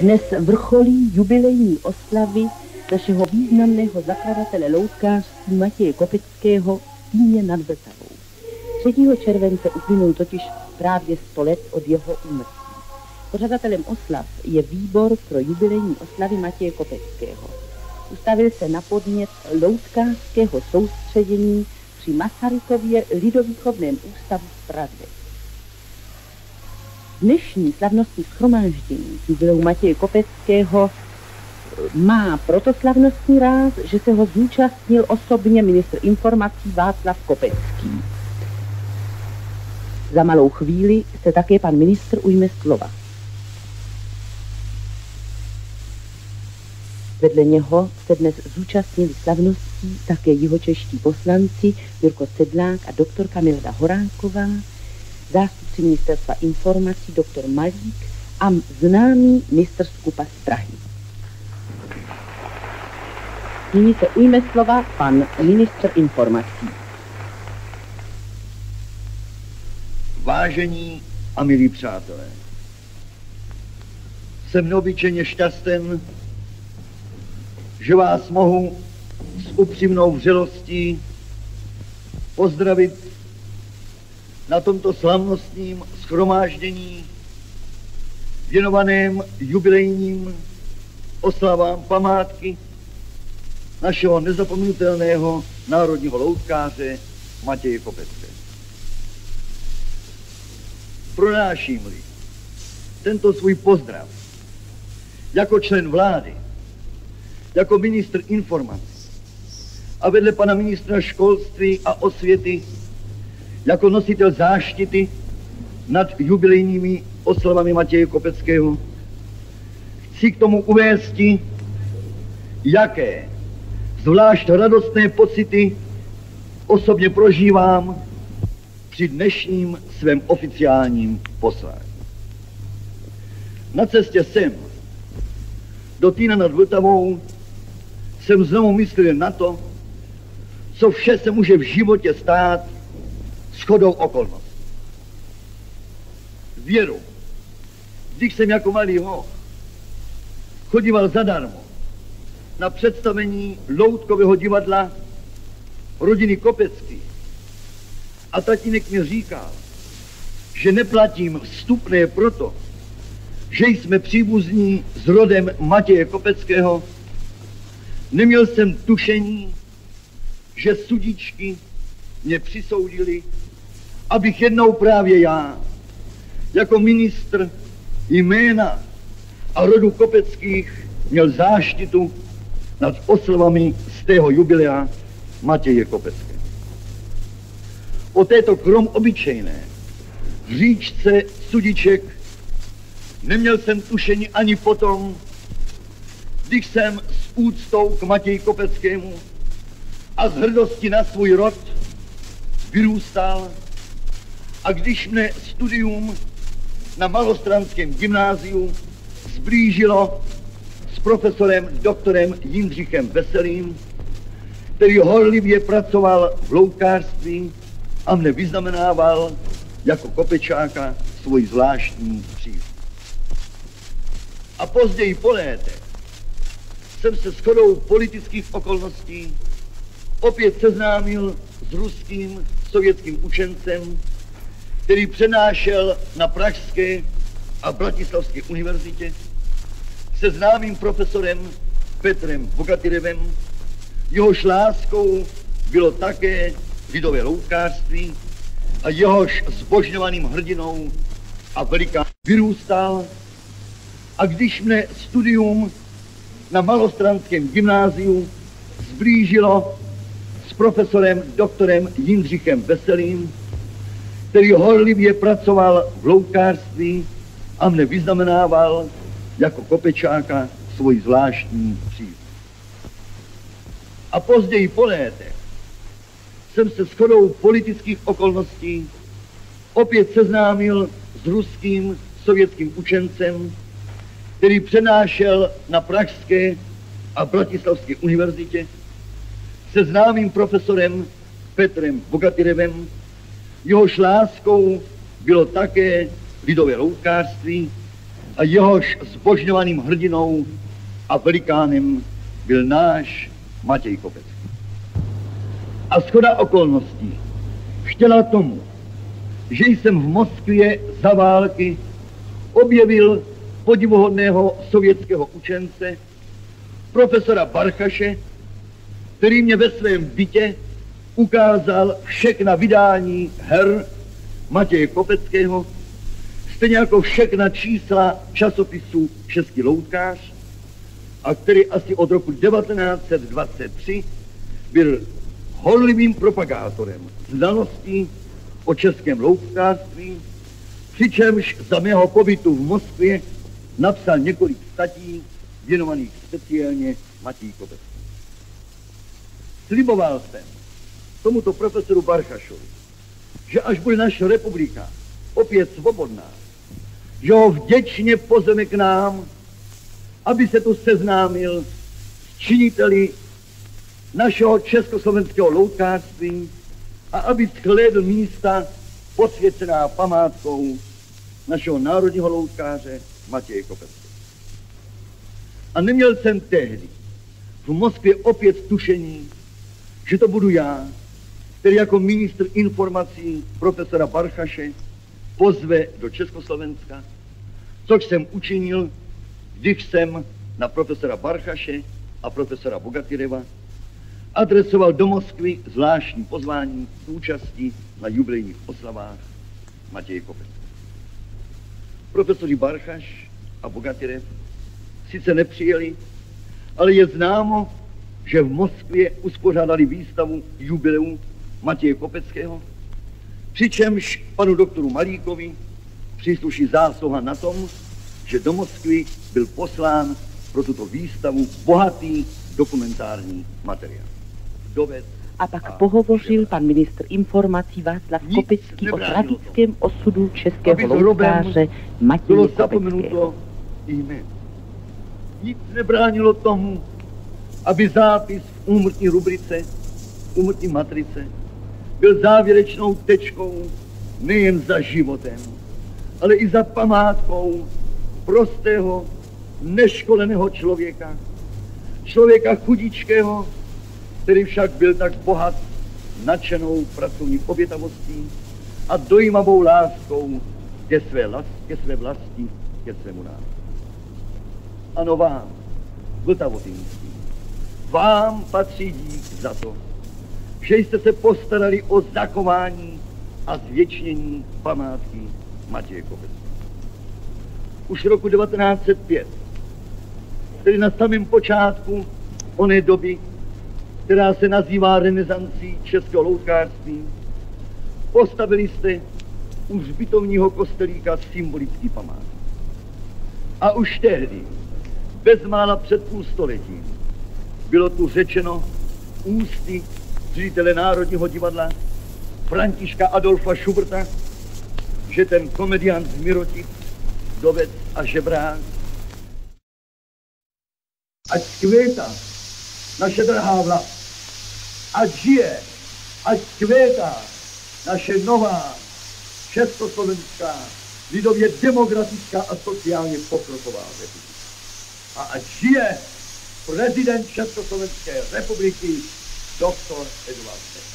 Dnes vrcholí jubilejní oslavy našeho významného zakladatele loutkářství Matěje Kopeckého v Týně nad Vltavou. 3. července uplynul totiž právě 100 let od jeho úmrtí. Pořadatelem oslav je výbor pro jubilejní oslavy Matěje Kopeckého. Ustavil se na podnět loutkářského soustředění při Masarykově lidovýchovném ústavu v Praze. Dnešní slavnostní schromáždění jubileu Matěje Kopeckého má proto slavnostní ráz, že se ho zúčastnil osobně ministr informací Václav Kopecký. Za malou chvíli se také pan ministr ujme slova. Vedle něho se dnes zúčastnili slavností také jihočeští poslanci Jirko Sedlák a doktorka Milda Horánková, zástupci ministerstva informací doktor Malík a známý mistr Skupa z Prahy. Nyní se ujme slova pan ministr informací. Vážení a milí přátelé, jsem neobyčejně šťasten, že vás mohu s upřímnou vřelostí pozdravit na tomto slavnostním schromáždění věnovaném jubilejním oslavám památky našeho nezapomenutelného národního loutkáře Matěje Kopecké. Pronáším-li tento svůj pozdrav jako člen vlády, jako ministr informací a vedle pana ministra školství a osvěty jako nositel záštity nad jubilejními oslavami Matěje Kopeckého. Chci k tomu uvést, jaké zvlášť radostné pocity osobně prožívám při dnešním svém oficiálním poslání. Na cestě sem do Týna nad Vltavou jsem znovu myslel na to, co vše se může v životě stát shodou okolností. Věru, když jsem jako malý hoch chodíval zadarmo na představení Loutkového divadla rodiny Kopecký a tatínek mi říkal, že neplatím vstupné proto, že jsme příbuzní s rodem Matěje Kopeckého, neměl jsem tušení, že sudičky mě přisoudili, abych jednou právě já, jako ministr jména a rodu Kopeckých, měl záštitu nad oslavami z tého jubilea Matěje Kopecké. O této krom obyčejné říčce sudiček neměl jsem tušení ani potom, když jsem s úctou k Matěji Kopeckému a z hrdosti na svůj rod vyrůstal a když mne studium na malostranském gymnáziu zblížilo s profesorem doktorem Jindřichem Veselým, který horlivě pracoval v loukářství a mne vyznamenával jako kopečáka svůj zvláštní přístup. A později po létech jsem se shodou politických okolností opět seznámil s ruským sovětským učencem, který přenášel na Pražské a Bratislavské univerzitě se známým profesorem Petrem Bogatyrevem. Jehož láskou bylo také lidové loutkářství a jehož zbožňovaným hrdinou a veliká vyrůstal. A když mne studium na malostranském gymnáziu zblížilo s profesorem doktorem Jindřichem Veselým, který horlivě pracoval v loutkářství a mne vyznamenával jako kopečáka svůj zvláštní přístup. A později po létech jsem se shodou politických okolností opět seznámil s ruským sovětským učencem, který přenášel na Pražské a Bratislavské univerzitě se známým profesorem Petrem Bogatyrevem, jehož láskou bylo také lidové loutkářství a jehož zbožňovaným hrdinou a velikánem byl náš Matěj Kopecký. A schoda okolností chtěla tomu, že jsem v Moskvě za války objevil podivuhodného sovětského učence, profesora Barchaše, který mě ve svém bytě ukázal všechna vydání her Matěje Kopeckého, stejně jako všechna čísla časopisu Český loutkář, a který asi od roku 1923 byl horlivým propagátorem znalostí o českém loutkářství, přičemž za mého pobytu v Moskvě napsal několik statí věnovaných speciálně Matěji Kopeckého. Sliboval jsem tomuto profesoru Barchašovi, že až bude naše republika opět svobodná, že ho vděčně pozeme k nám, aby se tu seznámil s činiteli našeho československého loutkářství a aby schlédl místa posvěcená památkou našeho národního loutkáře Matěje Kopeckého. A neměl jsem tehdy v Moskvě opět tušení, že to budu já, který jako ministr informací profesora Barchaše pozve do Československa, což jsem učinil, když jsem na profesora Barchaše a profesora Bogatyreva adresoval do Moskvy zvláštní pozvání k účasti na jubilejních oslavách Matěje Kopecké. Profesori Barchaš a Bogatyrev sice nepřijeli, ale je známo, že v Moskvě uspořádali výstavu jubileu Matěje Kopeckého, přičemž panu doktoru Malíkovi přísluší zásluha na tom, že do Moskvy byl poslán pro tuto výstavu bohatý dokumentární materiál. Doved a pak a pohovořil pan ministr informací Václav Kopecký o tragickém osudu českého loutkáře Matěje Kopeckého. Nic nebránilo tomu, aby zápis v úmrtní rubrice, úmrtní matrice, byl závěrečnou tečkou nejen za životem, ale i za památkou prostého, neškoleného člověka, člověka chudičkého, který však byl tak bohat nadšenou pracovní obětavostí a dojímavou láskou ke své, last, ke své vlasti, ke svému národu. Ano vám, Vltavotýnský, vám patří dík za to, že jste se postarali o zachování a zvětšnění památky Matěje Kopeckého. Už roku 1905, tedy na samém počátku oné doby, která se nazývá renesancí českého loutkářství, postavili jste u zbytovního kostelíka symbolický památky. A už tehdy, bezmála před půl stoletím, bylo tu řečeno ústy ředitele Národního divadla Františka Adolfa Schuberta, že ten komediant z Mirotic, doved a žebrák, ať květa naše drahá vlast, ať žije, ať květa naše nová československá, lidově demokratická a sociálně pokroková republika. A ať žije prezident Československé republiky Doctor Eduardo.